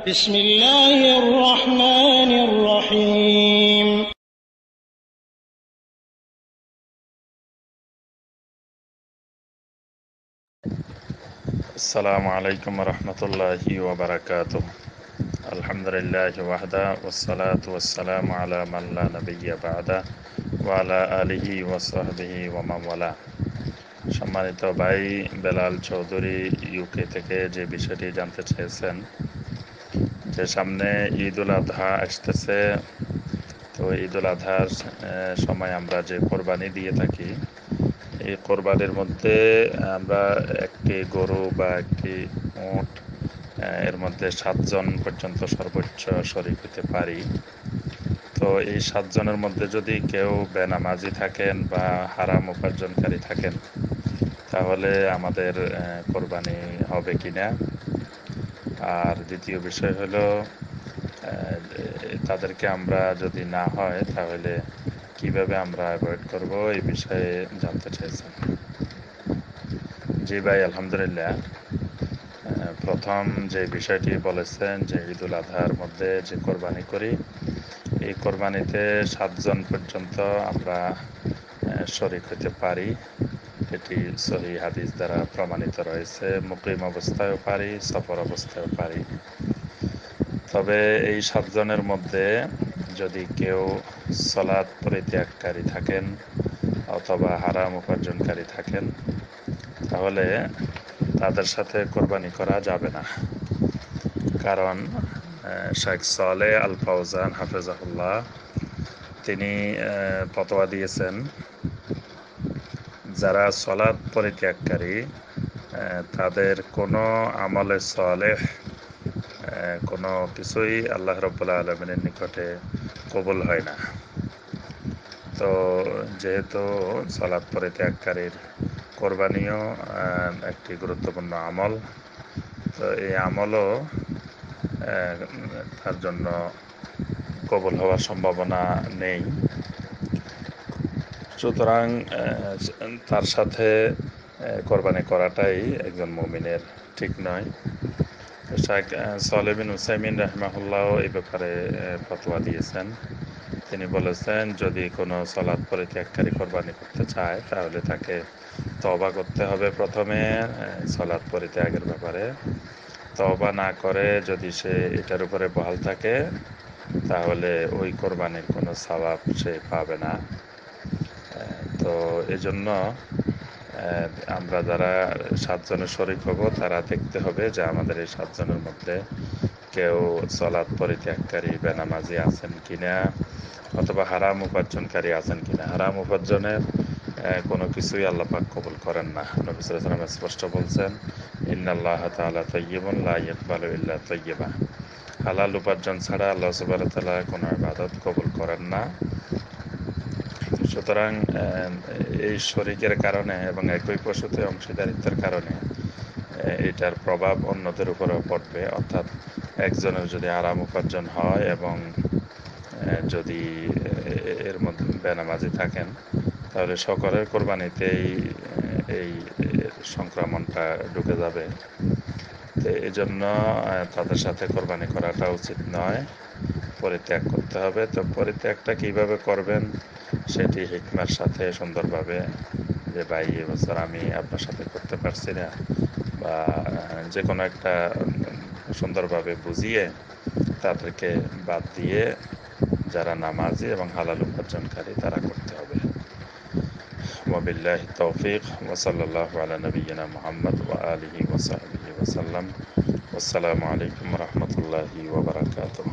بسم الله الرحمن الرحيم السلام عليكم ورحمة الله وبركاته الحمد لله وحده والصلاة والسلام على من لا نبي بعده وعلى آله وصحبه ومن والاه সম্মানিত ভাই বেলাল চৌধুরী ইউকে থেকে যে বিষয়টি জানতে চেয়েছেন যে সামনে ঈদ উল আধা আসতেছে। তো ঈদ উল আধার সময় আমরা যে কোরবানি দিয়ে থাকি, এই কোরবানির মধ্যে আমরা একটি গরু বা একটি উট এর মধ্যে সাতজন পর্যন্ত সর্বোচ্চ শরিক হতে পারি। তো এই সাতজনের মধ্যে যদি কেউ বেনামাজি থাকেন বা হারাম উপার্জনকারী থাকেন, তাহলে আমাদের কোরবানি হবে কিনা? আর দ্বিতীয় বিষয় হলো তাদেরকে আমরা যদি না হয়, তাহলে কীভাবে আমরা অ্যাভয়েড করব? এই বিষয়ে জানতে চাইছেন জি ভাই, আলহামদুলিল্লাহ। প্রথম যে বিষয়টি বলেছেন যে ঈদুল আজহার মধ্যে যে কোরবানি করি, এই কোরবানিতে সাতজন পর্যন্ত আমরা শরিক হতে পারি। এটি সহি হাদিস দ্বারা প্রমাণিত রয়েছে। মুকিম অবস্থায়ও পারি, সফর অবস্থায়ও পারি। তবে এই সাতজনের মধ্যে যদি কেউ সলাদ পরিত্যাগকারী থাকেন অথবা হারাম উপার্জনকারী থাকেন, তাহলে তাদের সাথে কোরবানি করা যাবে না। কারণ শেখ সালে আল ফাউজান হাফেজাহুল্লাহ তিনি ফতোয়া দিয়েছেন যারা সলাৎ পরিত্যাগকারী তাদের কোনো আমলে সলেহ কোনো কিছুই আল্লাহ রব্বুল্লাহ আলমিনের নিকটে কবুল হয় না। তো যেহেতু সলাৎ পরিত্যাগকারীর কোরবানিও একটি গুরুত্বপূর্ণ আমল, তো এই আমলও তার জন্য কবুল হওয়ার সম্ভাবনা নেই। সুতরাং তার সাথে কোরবানি করাটাই একজন মুমিনের ঠিক নয়। শাহ সালেবিন হুসাইমিন রহমাহুল্লাহ এই ব্যাপারে ফতোয়া দিয়েছেন। তিনি বলেছেন, যদি কোনো সলাৎ পরিত্যাগকারী কোরবানি করতে চায়, তাহলে তাকে তবা করতে হবে প্রথমে সলাদ পরিত্যাগের ব্যাপারে। তবা না করে যদি সে এটার উপরে বহাল থাকে, তাহলে ওই কোরবানির কোনো সবাব সে পাবে না। তো এজন্য আমরা যারা সাতজনের শরিক হব, তারা দেখতে হবে যে আমাদের এই সাতজনের মধ্যে কেউ সলাৎ পরিত্যাগকারী, বেনামাজি আছেন কিনা, অথবা হারাম উপার্জনকারী আছেন কিনা। হারাম উপার্জনের কোনো কিছুই আল্লাহ পাক কবুল করেন না। নবী স্পষ্ট বলছেন, ইন্নাল্লাহ তাআলা তাইয়্যিবুন লা ইয়াকবালু ইল্লা তাইয়্যিবা হালাল উপার্জন ছাড়া আল্লাহ সুবহানাহু ওয়া তাআলা কোনো ইবাদত কবুল করেন না। সুতরাং এই শরিকের কারণে এবং একই পশুতে অংশীদারিত্বের কারণে এটার প্রভাব অন্যদের উপরেও পড়বে। অর্থাৎ একজনের যদি আরাম উপার্জন হয় এবং যদি এর মধ্যে বেনামাজি থাকেন, তাহলে সকলের কোরবানিতেই এই সংক্রমণটা ঢুকে যাবে। তো এই জন্য তাদের সাথে কোরবানি করাটা উচিত নয়। পরিত্যাগ করতে হবে। তো পরিত্যাগটা কীভাবে করবেন, সেটি হিকমার সাথে সুন্দরভাবে যে ভাই এবছর আমি আপনার সাথে করতে পারছি না, বা যে কোনো একটা সুন্দরভাবে বুঝিয়ে তাদেরকে বাদ দিয়ে যারা নামাজি এবং হালাল উপার্জনকারী তারা করতে হবে। وبالله التوفيق وصلى الله على نبينا محمد وآله وصحبه وسلم. والسلام عليكم ورحمة الله وبركاته.